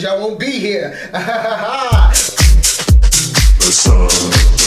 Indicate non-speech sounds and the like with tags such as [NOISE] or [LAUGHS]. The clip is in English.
cause y'all won't be here. [LAUGHS] the sun.